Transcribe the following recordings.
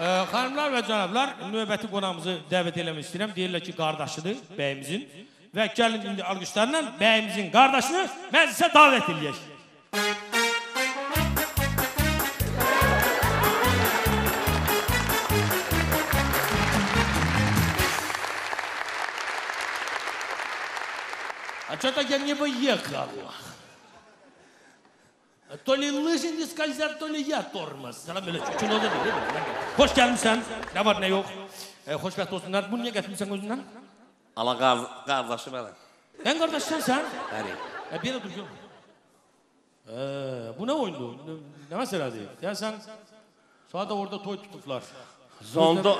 Ə, xanımlar və cənablar, növbəti qonağımızı dəvət eləmək istəyirəm. Deyirlər ki, qardaşıdır bəyimizin. Və gəlin indi alqışlarla bəyimizin qardaşını məclisə dəvət eləyək. А что-то я не выехал. To li lışın diye skalizler, to li ya tormaz. Selam böyle çocuğun oldu değil mi? Hoş gelmişsen. Ne var ne yok. E, hoş geldin olsunlar. Bunu niye getirmişsin gözünden? Ala kardeşim ben. Ben kardeşim sen? Hani. E, bir de duruyorum. Ee, bu ne oyundu? Ne, ne mesela değil. Ya sen sağda orada toy tutuflar. Zonda...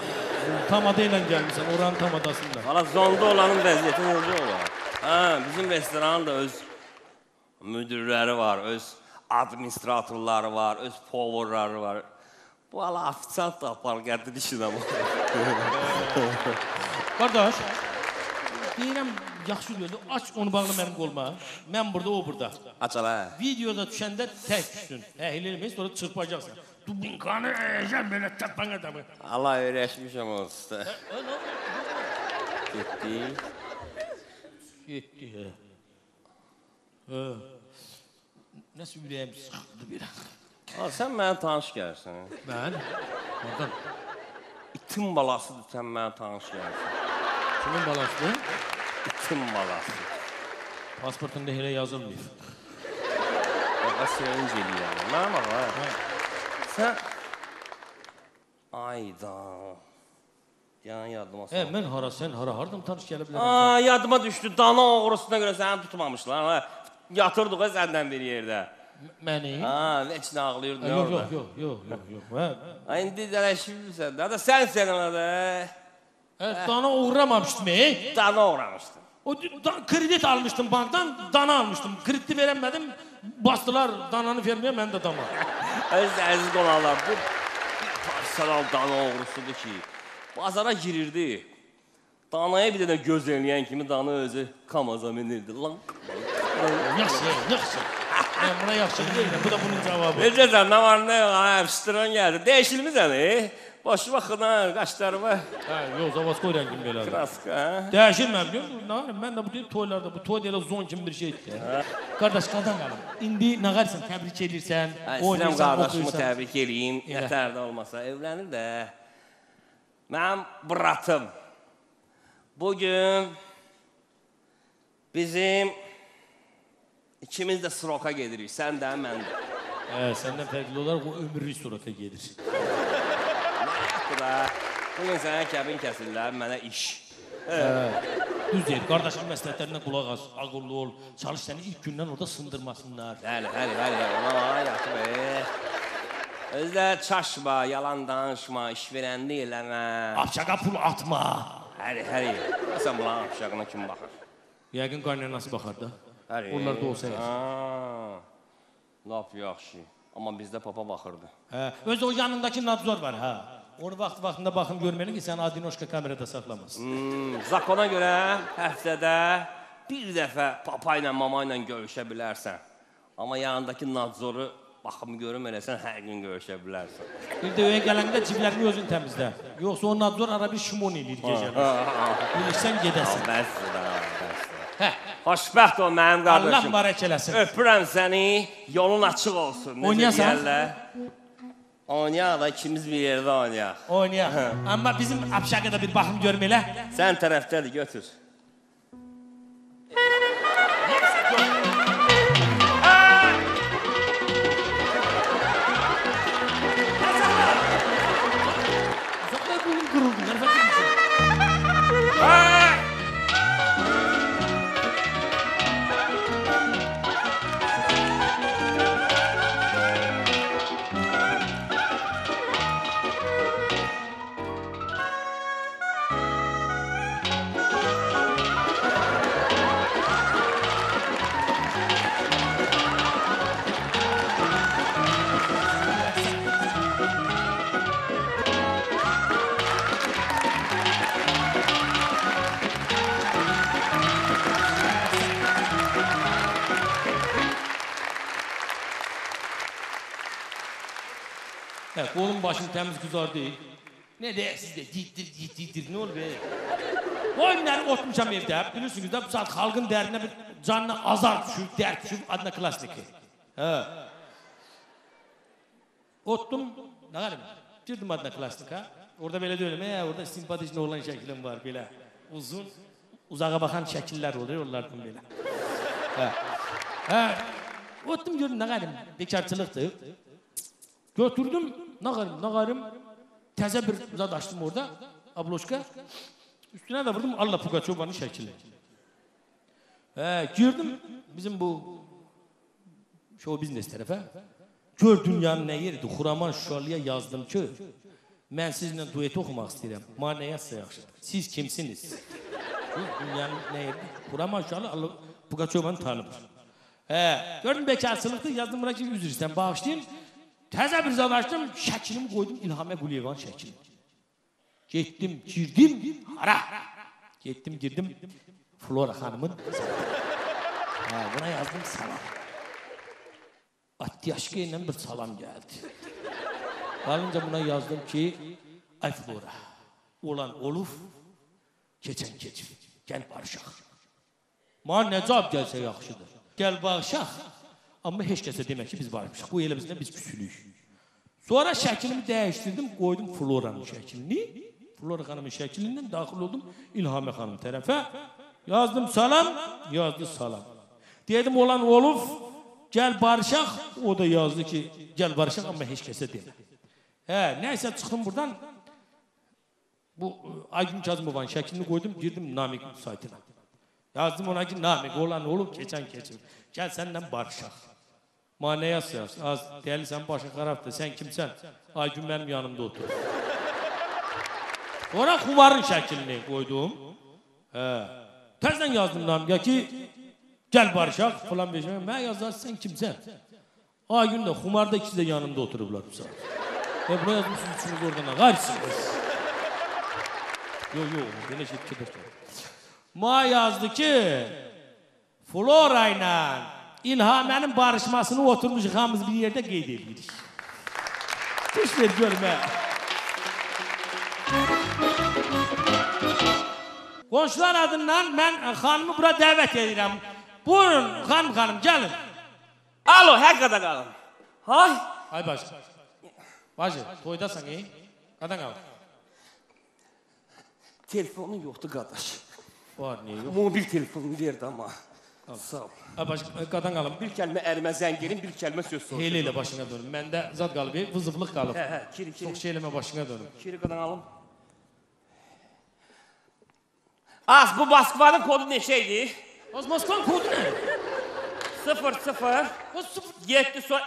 Tam adıyla gelmişsin, oranın tam adasında. Valla zonda olanın vəziyyəti orada olar. Bizim restoranın da öz müdürləri var, öz administratorları var, öz powerları var. Bu hala ofisiant da apar qədir işinə bu. Qardaş, deyirəm, yaxşı gördü. Aç onu bağlı mənim qoluma. Mən burada, o burada. Aç hala. Videoda düşəndə tək düşsün. Əhl eləməyin, sonra çırpacaqsan. Dubinkanı əyəcəm belə təpən adamı. Allah öyrəşmişəm o usta. Getdi. Getdi. hə. Hə. Nəsə ürəyim sıxıldı bir an. Ha, sən mənə tanış gəlsən. Mən? Oradan. İtin balasıdır sən mənə tanış gəlsən. Kimin balasıdır? İtin balası. Pasportunda elə yazılmıyor. Baqa sevinc eləyəm. Mənə bax ha. Sən Ayda. Ya yadıma Hə, sal. mən hara, sən hara, hardan tanış gələ bilərəm? Aa, yadıma düşdü. Dana oğrusuna görə səni tutmamışlar. Yatırdıq səndən bir yerdə. Məni? Ha, nə ağlayırdın Yox, orada. yox, yox, yox, yox, yox. Hə, Ha, indi dələşibsən. Da sən sən hə, dana uğramamışdım, ey. Dana uğramışdın. O da, kredit almışdım bankdan, dana almışdım. Krediti verəmədim, bastılar dananı verməyə, mən də dama. Əziz, əziz qonaqlar, bu personal dana oğrusudur ki, bazara girirdi. Danaya bir dənə göz eləyən kimi dana özü kamaza minirdi. Lan. Yaxşı, yaxşı. Mən buna yaxşı deyirəm, bu da bunun cavabı. Necəsən, nə var, nə yox, ha, pişdiran gəldi. Dəyişilmisən, e? Boş baxın, ha, qaşlarıma. Hə, yox, zavaskoy rəngim belədir. Kraska, ha? Dəyişilməm, yox. Nə var? Mən də bu deyil toylarda, bu toy deyil zon kimi bir şeydir. Qardaş, qadan qalım. İndi nə qarsan, təbrik edirsən, oynayırsan, qardaşımı oxuyursan. təbrik eləyim. Elə. Nətər də olmasa evlənir də. Mənim bratım. Bu gün bizim ikimiz də sroka gedirik. Sən də, mən də. Hə, səndən fərqli olaraq o ömürlük surata gedir. Bu da bu gün sənə kəbin kəsirlər, mənə iş. Düz deyir, qardaşın məsləhətlərinə qulaq as, ağıllı ol. Çalış səni ilk gündən orada sındırmasınlar. Bəli, bəli, bəli. Ona yaxşı be. Özdə çaşma, yalan danışma, iş verəndə eləmə. Apçaqa pul atma. Həri, həri. Sən bunların afşağına kim baxır? Yəqin qaynanası baxar da. Həri. Onlar da olsa yaxşı. Lap yaxşı. Amma bizdə papa baxırdı. Hə, öz o yanındakı nadzor var, hə. Onu vaxt vaxtında baxım görməli ki, sən adinoşka kamerada saxlamasın. Hmm, zakona görə həftədə bir dəfə papa ilə, mama ilə görüşə bilərsən. Amma yanındakı nadzoru baxım görüm eləsən hər gün görüşə bilərsən. Bir də öyə gələndə ciblərini özün təmizlə. Yoxsa o nadzor ara bir şimon eləyir gecələr. Bilirsən gedəsən. Bəsdir, bəsdir. Hə, Xoşbəxt ol mənim Allah qardaşım. barək eləsin. Öpürəm səni. Yolun açıq olsun. Oynayasan? Oynayaq da ikimiz bir yerdə oynayaq. Oynayaq. Amma bizim apşaqa da bir baxım görmələ. Sən tərəfdədir, götür. Kolum başım temiz kızar değil. Ne de sizde gittir gittir ne olur be. Oyunları otmuşam evde. Bilirsiniz de bu saat halkın derdine bir canına azar düşür, dert düşür adına klasik. He. Ottum, ne galim? Girdim adına klasik ha. Orada böyle diyorum, he orada simpatik olan şeklim var böyle. Uzun, uzağa bakan şekiller oluyor onlardan böyle. he. He. Ottum gördüm ne galim, bekarçılıktı. Götürdüm, nə qalim, təzə bir zad açdım orada, abloşka. Üstüne de vurdum Allah Pugaçova'nın şekli. He, girdim bizim bu show business tarafa. Gör dünyanın ne yeridir. Xuraman Şuşalıya yazdım ki, mən sizinlə duet oxumaq istəyirəm. Mənə nə yazsa yaxşıdır. Siz kimsiniz? Dünyanın ne yeridir. Xuraman Şuşalı Allah Pugaçovanı tanımır. He, gördüm bekarçılıqdır. Yazdım buna ki, istəyirəm, bağışlayın. Təzə bir zad açdım, şəklimi qoydum İlhamə Quliyevan şəklini. Getdim, girdim, hara. Getdim, girdim. Flora xanımın. Ha, buna yazdım salam. Atyaşka ilə bir salam gəldi. Qalınca buna yazdım ki, ay Flora, olan olub, keçən keçib, gəl barışaq. Mənə nə cavab gəlsə yaxşıdır. Gəl barışaq. Amma heç kəsə demək ki, biz barışaq. Bu elə bizdə biz küsülük. Sonra şəklimi dəyişdirdim, qoydum Floranın şəklini. Flora xanımın şəklindən daxil oldum İlhamə xanım tərəfə. Yazdım salam, yazdı salam. Dedim olan olub, gəl barışaq. O da yazdı ki, gəl barışaq amma heç kəsə demə. Hə, nəysə çıxdım buradan. Bu e, Aygün Kazımovanın şəklini qoydum, girdim Namik saytına. Yazdım ona ki, Namik olan olub, keçən keçib. Gəl səndən barışaq. Manaya sığarsın. Az değerli sen başka tarafta. Sen kimsen? Aycun benim yanımda otur. Ona kuvarın şeklini koydum. He. Tezden yazdım damga ki gel barışak falan bir şey. Ben yazar sen kimsen? Aygün de kumarda ikisi de yanımda otururlar bu saat. Ve buna yazmışsınız üçünüz oradan da gayrısınız. Yo yo böyle şey çıkıyor. Ma yazdı ki Flora'yla İlhamənin barışmasını oturmuş hamımız bir yerdə qeyd edirik. Düş ver görmə. Qonşular adından mən xanımı bura dəvət edirəm. Buyurun xanım xanım gəlin. Alo, həqiqətən qalın. Hay, Ay bacı. Bacı, toydasan ey. Qadan qal. telefonun yoxdur qardaş. Var niyə yox? Mobil telefonunu verdi amma. Sağ ol. Ay bacı, qadan qalım. Bir kəlmə ərimə zəng edin, bir kəlmə söz soruşun. Heylə ilə başına dönüm. Məndə zad qalıb, vızıflıq qalıb. Hə, hə, kiri, kiri. Çox şey eləmə başına dönüm. Kiri qadan alım. Az, bu Moskvanın kodu neçə idi? Az Moskvan kodu nə? 0 0 O sıfır. 7 sonra,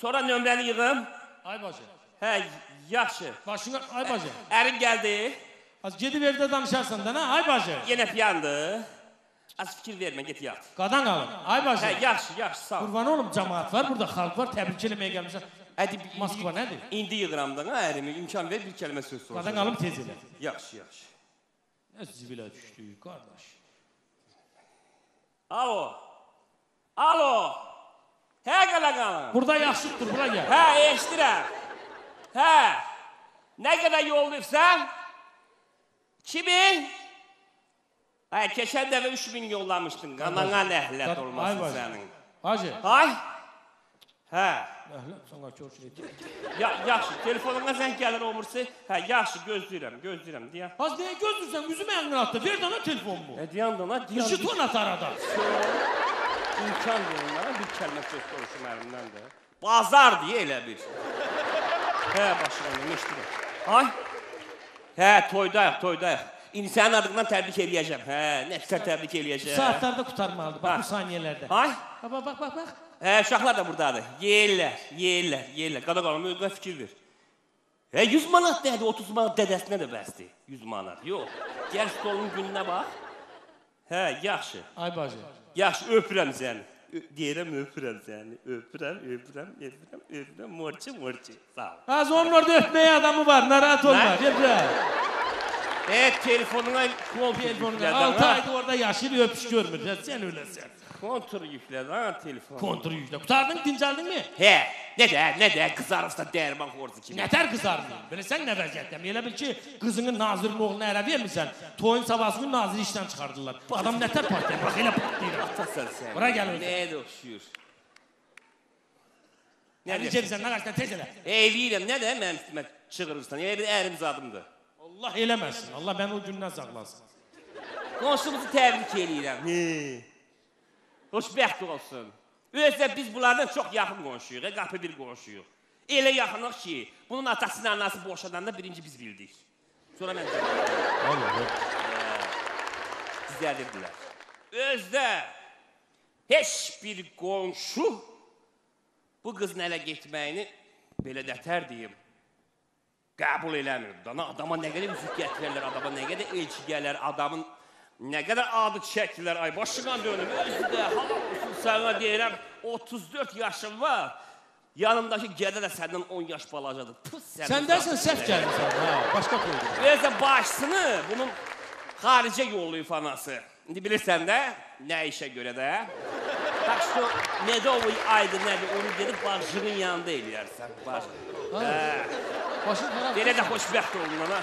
sonra nömrəni yığım. Ay bacı. Hə, yaxşı. Başına, ay bacı. Ərin gəldi. Az gedib evdə danışarsan da, nə? Ay bacı. Yenə piyandı. Az fikir vermə, get yat. Qadan qalım. Ay bacı. Hə, yaxşı, yaxşı, sağ ol. Qurban olum cəmaat var, burada xalq var, təbrik eləməyə gəlmişlər. Hadi Moskva nədir? İndi yığıram da, hə, ərimi imkan ver, bir kəlmə söz soruşun. Qadan qalım tez elə. Yaxşı, yaxşı. Nə zibilə düşdük, qardaş. Alo. Alo. Hə, qadan qalın. Burada yaxşıdır, bura gəl. Hə, eşidirəm. Hə. Nə qədər yollayırsan? 2000? Ay, keçən dəfə 3000 yollamışdın. Qanana nəhlət Ay olmasın bacı. sənin. Hacı. Ay. Hə. Əhlə, sana çox şey deyir. Ya, yaxşı, telefonuna zəng gəlir olmursa, hə, yaxşı, gözləyirəm, gözləyirəm, deyə. Az nəyə gözlürsən, üzümə əngin atdı, ver dana telefonumu. Nə deyən dana, deyən İşi ton atar adam. imkan verin mənə bir kəlmə söz soruşum əlimdən də. Bazar deyə elə bir. Hə, başına eşidirəm. Ay. Hə, toydayıq, toydayıq. İndi sənin adından təbrik eləyəcəm. Hə, nə qədər təbrik eləyəcəm. Saatlarda qutarmalıdır, bax Ha. bu saniyələrdə. Ay. Bax, bax, bax, bax. Hə, uşaqlar da burdadır. Yeyirlər, yeyirlər, yeyirlər. Qada qalım, özünə fikir ver. Hə, 100 manat nədir, 30 manat dədəsinə də bəsdir. 100 manat. Yox. Gəl stolun gününə bax. Hə, yaxşı. Ay bacı. Yaxşı, öpürəm səni. Deyirəm, öpürəm səni. Öpürəm, öpürəm, öpürəm, öpürəm. Morçi, morçi. Sağ ol. Az onun orada öpməyə adamı var, narahat olma. Nə? Gel Evet telefonuna kontrol telefonuna. yükledin 6 ayda orada yaşlı öpüş görmüyor. Sen öyle sen. Kontrol yükledin ha telefon. Kontrol yükle. Kusardın, dincaldın mı? He. Ne de ne de kızarırsa derman horzu kimi. Nətər qızardın? Bilirsən nə vəziyyətdəm? Elə bil ki, qızının nazirin oğluna ərə vermirsən, toyun sabahı günü naziri işdən çıxardılar. Bu adam nətər partlayır? Bax elə partlayır. Atasın sen. Bura gel öyle. Neye de okşuyor? Ne Əli de? cebizən nə qaçdan tez elə. Eyliyle ne de ben üstüme çığırırsan. Yani bir erim. Allah eləməsin. Allah məni o gündən saxlasın. Qonşumuzu təbrik eləyirəm. Xoşbəxt olsun. Özdə biz bunlardan çox yaxın qonşuyuq, e, qapı bir qonşuyuq. Elə yaxınıq ki, bunun atasının anası boşadanda birinci biz bildik. Sonra mən Allah. düzəlirdilər. Özdə heç bir qonşu bu qızın ələ getməyini belə dətər deyim qəbul eləmirdi. Dana adama nə qədər üzük gətirərlər, adama nə qədər elçi gələr, adamın nə qədər adı çəkdilər. Ay başına dönüm. Özü də halal olsun sənə deyirəm 34 yaşım var. Yanımdakı gədə də səndən 10 yaş balacadır. Pus sən. Sən dəsən səhv gəlmisən. Ha, başqa toydur. Özə başçısını bunun xaricə yollayıb anası. İndi bilirsən də nə işə görə də. Tak что Medovoy aydı nədir onu gedib başçının yanında eləyərsən. Baş. Hə. Başın tərəf. Belə də xoşbəxt oldun ana.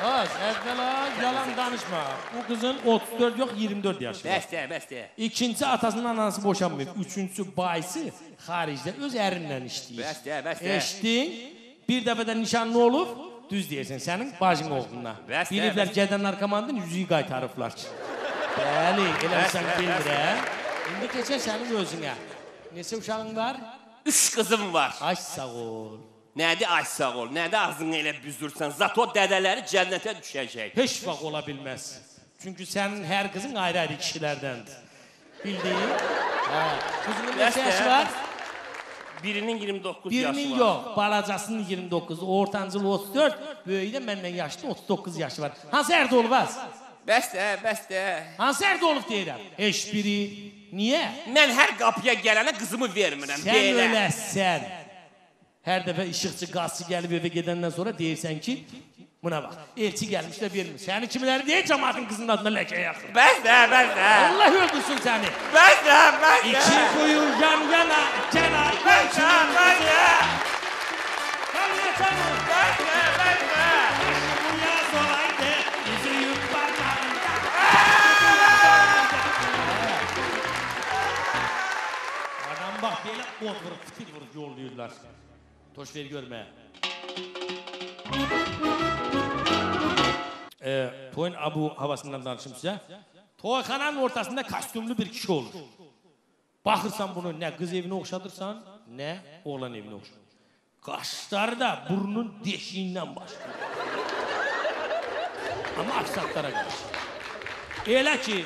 Ha, əvvəla yalan danışma. Bu qızın 34 yox 24 yaşı var. Bəs də, bəs də. İkinci atasının anası boşanmayıb. Üçüncüsü bayısı xaricdə öz ərinlə işləyir. Bəs də, bəs də. Eşitdin? Bir dəfə də nişanlı olub, düz deyirsən, sənin bacın oğluna. Biliblər gedən narkomandan yüzüyü qaytarıblar. Bəli, elə sən bilmirəm. İndi keçək sənin özünə. Neçə uşağın var? Üç qızım var. Ay sağ ol. Nədir ay sağ ol, nədir ağzını elə büzürsən. Zato dədələri cənnətə düşəcək. Heç vaxt ola bilməz. Çünki sənin hər qızın ayrı-ayrı kişilərdəndir. Bildiyin? Hə. Qızının neçə yaşı var? Birinin 29 Birinin yaşı var. yox, balacasının 29, ortancılı 34, böyüyü də məndən yaşlı 39 yaşı var. Hansı ərdə olmaz? Bəs də, bəs də. Hansı ərdə olub deyirəm? Heç biri. Niyə? Mən hər qapıya gələnə qızımı vermirəm. Sən Belə. öləsən. Her defa ışıkçı, gazçı gelip eve gedenden sonra deyirsən ki, buna bak, elçi gelmiş de vermiş. Seni kimileri diye cemaatin kızının adına leke yakın. Ben de, ben de. Allah öldürsün seni. Ben de, ben de. İki kuyu yan yana, kenar, ben de, ben de. Sen yeter mi? Ben de, ben de. Başımıya zoraydı, yüzüyüm parmağında. Adam bak, böyle ot vurup, fitil vurup yolluyorlar. Toş ver görme. Ee, toyun abu havasından danışım size. Toyxananın ortasında kostümlü bir kişi olur. Baxırsan bunu ne kız evine okşadırsan ne oğlan evine okşadırsan. Kaşları da burnun deşiğinden başlıyor. Ama aksaklara karşı. Elə ki,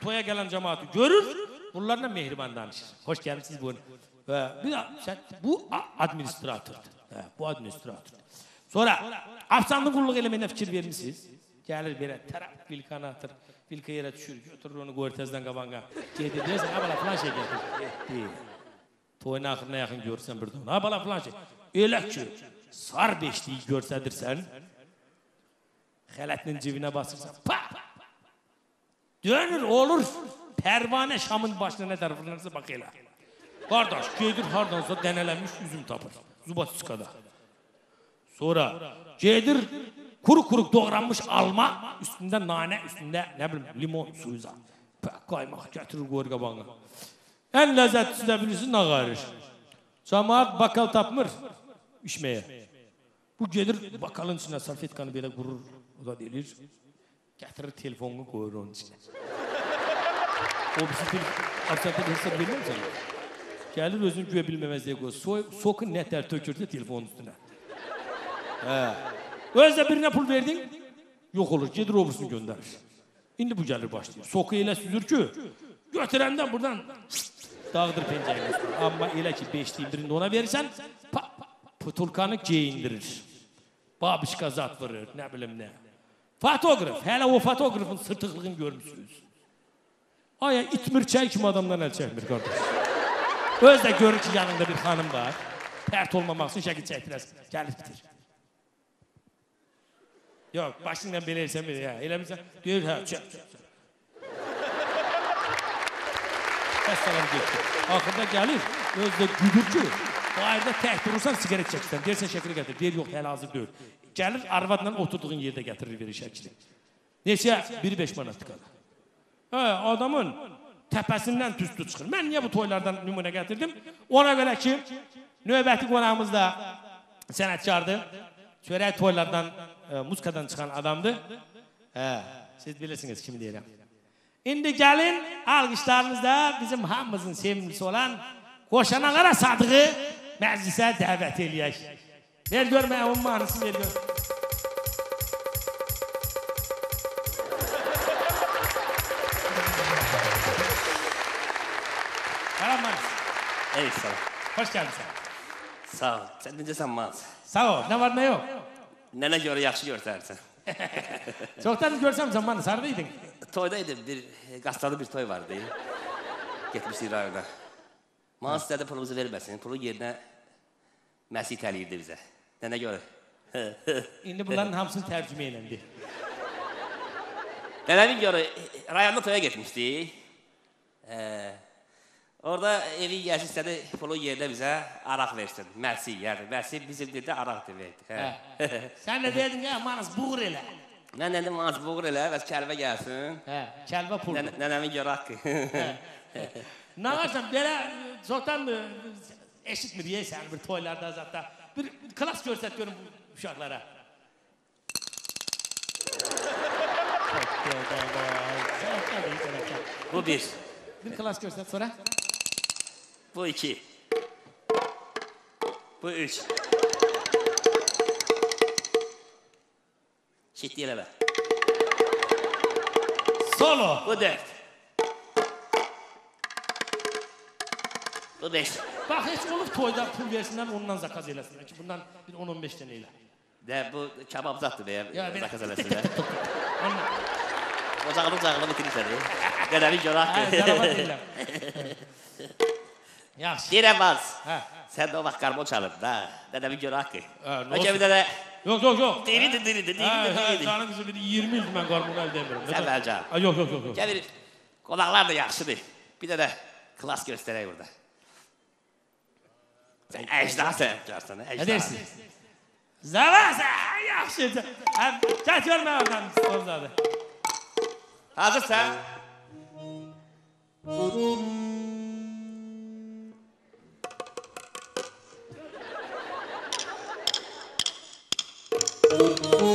toya gələn cəmaatı görür, bunlarla mehriban danışır. Xoş gəlmisiniz bu. He, bir, sen, bu administratördür. He, bu administratör. Sonra absanlı kulluk elemine fikir verir misiniz? Gelir bire taraf bil kanatır. Bil kıyıra düşür. Götürür onu görtezden kabanga. Gedi dersen abala falan şey getir. Toyun ahırına yakın görsen bir de onu. Abala falan şey. Öyle ki sar beşliği görsedirsen helatinin cebine basırsan pa! Dönür olur. Pervane Şam'ın başına ne taraflarınızı bakıyla. Kardeş gedir hardansa denelenmiş üzüm tapır. Zubatikada. Sonra gedir kuru kuruk doğranmış alma üstünde nane üstünde ne bileyim limon suyu zat. Kaymak getirir koyur kabağına. En lezzetlisi de bilirsin ne karış. Cemaat bakal tapmır içmeye. Bu gelir bakalın içine salfetkanı böyle kurur. O da delir. Getirir telefonunu koyur onun içine. o bizi bir hesap bilmiyor musun? Gəlir özünü güyə bilməməzliyə qoyur. So soku nətər tökür telefonun üstünə. Hə. Özdə birinə pul verdin, yox olur, gedir obrusunu göndərir. İndi bu gəlir başlayır. Soku elə süzür ki, götürəndən buradan dağıdır pencəyin üstünə. Amma elə ki, beşliyin birində ona verirsən, putulkanı geyindirir. Babişka zat vurur, nə bilim nə. Fotoqraf, hələ o fotoqrafın sırtıqlığını görmüsünüz. Aya itmirçək kimi adamdan əl çəkmir qardaş. Öz də görür ki, yanında bir xanım var. Pərt olmamaq üçün şəkil çəkdirəsən. Gəlir bitir. Yox, başından belə eləsən belə, hə, eləmirsən. Deyir, hə, çək. Vəssalam getdi. Axırda gəlir, özü də güdür ki, o ayda tək durursan, siqaret çəkirsən. Deyirsən şəkili gətir. Deyir yox, hələ hazır deyil. Gəlir arvadla oturduğun yerdə gətirir verir şəkili. Neçə? 1-5 manat tıkadı. Hə, adamın təpəsindən tüstü çıxır. Mən niyə bu toylardan nümunə gətirdim? Ona görə ki, növbəti qonağımız da sənətkardır. Çörək toylardan, e, muzikadan çıxan adamdır. Hə, siz bilirsiniz kimi deyirəm. İndi gəlin alqışlarınızla bizim hamımızın sevimlisi olan Qoşana Qara Sadığı məclisə dəvət eləyək. Ver gör mən onun mahnısını ver gör. Sağ ol. Hoş gəlmisən. Sağ ol. Sən necəsən Maz? Sağ ol. Nə var nə yox? Nənə görə yaxşı görsərsən. Çoxdan görsəm sən Manis haradaydın? Toyda idim. Bir qastalı bir toy vardı. Getmişdik rayona. Maz istədi pulumuzu verməsin. Pulu yerinə Məsih eləyirdi bizə. Nənə görə. İndi bunların hamısını tərcümə eləndi. Nənəmin görə rayonda toya getmişdik. Ee, orada evi yiyəsi istədi pulu yerinə bizə araq versin. Məsih, yəni Məsih bizim dildə araq deməkdir. Hə. Hə. Sən də dedin ki, Manis buğur elə. Mən dedim Maz buğur elə, bəs kəlbə gəlsin. Hə, kəlbə pul. Nənə- Nənəmin görə haqqı. Nə varsan belə çoxdan e, eşitmir yeysən bir toylarda zətdə. Bir, bir klas görsət görüm bu uşaqlara. Bu bir. Bir klas görsət sonra. Bu iki. Bu üç. Şiddiyle ver. Solo. Bu dört. Bu beş. Bak hiç olup toyda pul versinler ondan zakaz eylesinler. Ki bundan bir 10-15 tane eyle. De bu kebap zattı be ya. Ya ben- Zakaz elesinler. Anla. Ocağını ocağını bitirirsen. Denemiş yorak. Ha, zarafat. Yaxşı. Deyirəm Maz. Hə. Sən də o vaxt qarmon çalıb da. Nənəmin görə haqqı. Hə, nə O gəmidə də Yox, yox, yox. diridir, diridir, diridir, diridir. canın qızı bir 20 il mən qarmonu əldə edirəm. Sən bəlcə. Ha, yox, yox, yox. Gəl bir qonaqlar da yaxşıdır. Bir də də klas göstərək burada. Sən əcdasən, əcdasən, Nə əcdasən. deyirsən? Zavasa, yaxşı. Hə, gətir görmə oradan sponsorları. Hazırsan? Música